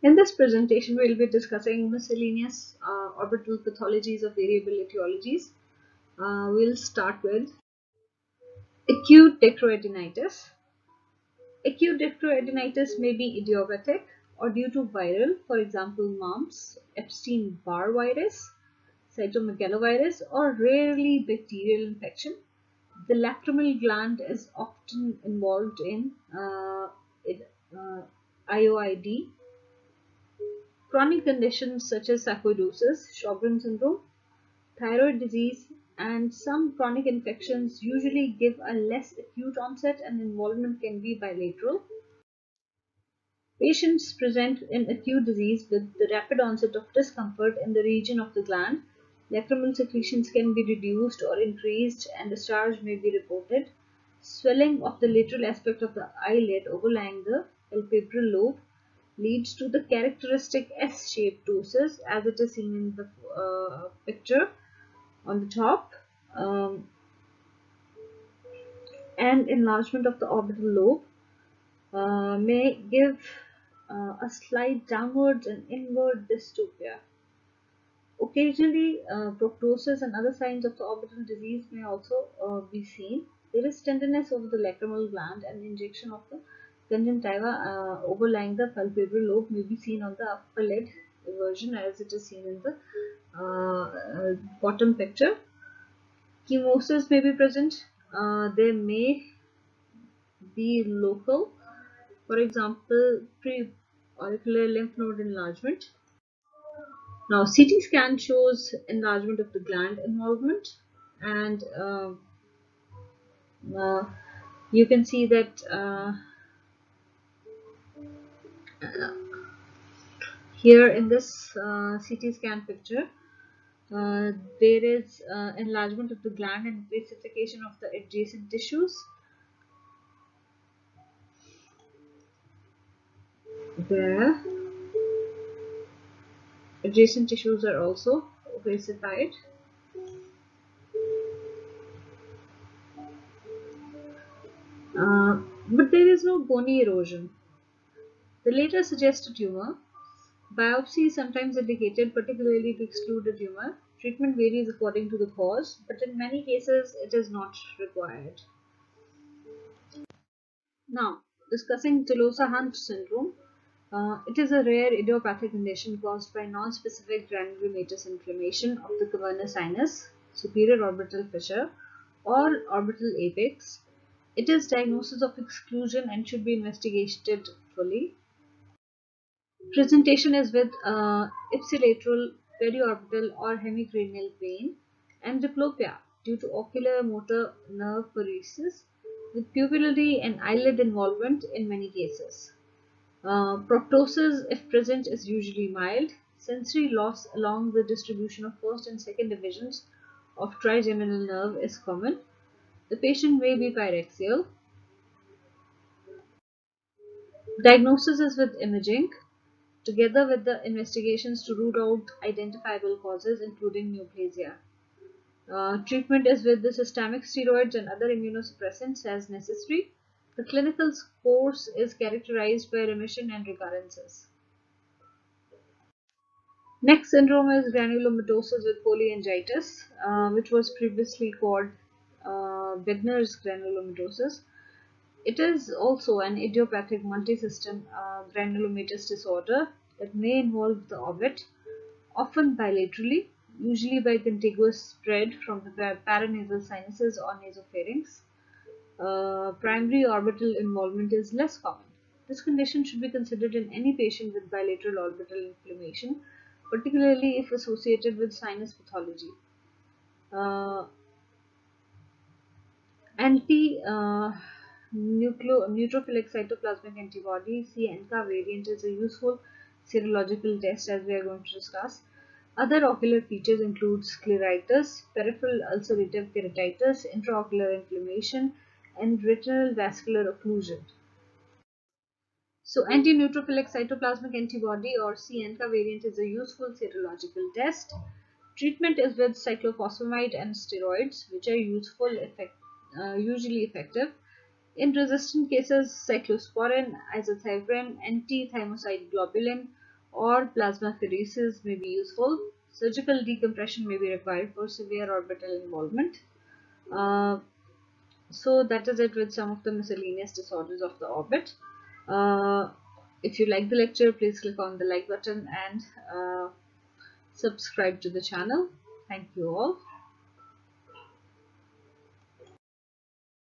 In this presentation, we will be discussing miscellaneous uh, orbital pathologies of variable etiologies. Uh, we'll start with acute dacryoadenitis. Acute dacryoadenitis may be idiopathic or due to viral, for example, mumps, Epstein-Barr virus, cytomegalovirus, or rarely bacterial infection. The lacrimal gland is often involved in uh, uh, IOID Chronic conditions such as sarcoidosis, Sjogren syndrome, thyroid disease, and some chronic infections usually give a less acute onset and involvement can be bilateral. Patients present in acute disease with the rapid onset of discomfort in the region of the gland. Lacrimal secretions can be reduced or increased and discharge may be reported. Swelling of the lateral aspect of the eyelid overlying the palpebral lobe leads to the characteristic S-shaped ptosis as it is seen in the uh, picture on the top um, and enlargement of the orbital lobe uh, may give uh, a slight downwards and inward dystopia. Occasionally, uh, proptosis and other signs of the orbital disease may also uh, be seen. There is tenderness over the lacrimal gland and injection of the conjunctiva uh, overlying the palpebral lobe may be seen on the upper lid version as it is seen in the uh, uh, bottom picture. Chemosis may be present. Uh, there may be local, for example, pre-auricular lymph node enlargement. Now, CT scan shows enlargement of the gland involvement and uh, uh, you can see that here in this uh, CT scan picture uh, there is uh, enlargement of the gland and opacification of the adjacent tissues. There adjacent tissues are also opacified uh, but there is no bony erosion the later suggests a tumor. Biopsy is sometimes indicated, particularly to exclude a tumor. Treatment varies according to the cause, but in many cases it is not required. Now, discussing Tolosa-Hunt syndrome. Uh, it is a rare idiopathic condition caused by non-specific granulomatous inflammation of the cavernous sinus, superior orbital fissure, or orbital apex. It is diagnosis of exclusion and should be investigated fully. Presentation is with uh, ipsilateral, periorbital or hemicranial pain and diplopia due to ocular motor nerve paresis with pupillary and eyelid involvement in many cases. Uh, proptosis, if present, is usually mild. Sensory loss along the distribution of first and second divisions of trigeminal nerve is common. The patient may be pyrexial. Diagnosis is with imaging together with the investigations to root out identifiable causes including neoplasia. Uh, treatment is with the systemic steroids and other immunosuppressants as necessary. The clinical course is characterized by remission and recurrences. Next syndrome is granulomatosis with polyangiitis, uh, which was previously called uh, granulomatosis. It is also an idiopathic multisystem uh, granulomatous disorder that may involve the orbit, often bilaterally, usually by contiguous spread from the paranasal sinuses or nasopharynx. Uh, primary orbital involvement is less common. This condition should be considered in any patient with bilateral orbital inflammation, particularly if associated with sinus pathology. Uh, anti uh, neutrophilic cytoplasmic antibody c-ANCA variant is a useful serological test as we are going to discuss. Other ocular features include scleritis, peripheral ulcerative keratitis, intraocular inflammation, and retinal vascular occlusion. So anti-neutrophilic cytoplasmic antibody or c-ANCA variant is a useful serological test. Treatment is with cyclophosphamide and steroids which are useful effect, uh, usually effective. In resistant cases, cyclosporin, azathioprine, anti-thymocyte globulin, or plasmapheresis may be useful. Surgical decompression may be required for severe orbital involvement. Uh, so that is it with some of the miscellaneous disorders of the orbit. Uh, if you like the lecture, please click on the like button and uh, subscribe to the channel. Thank you all.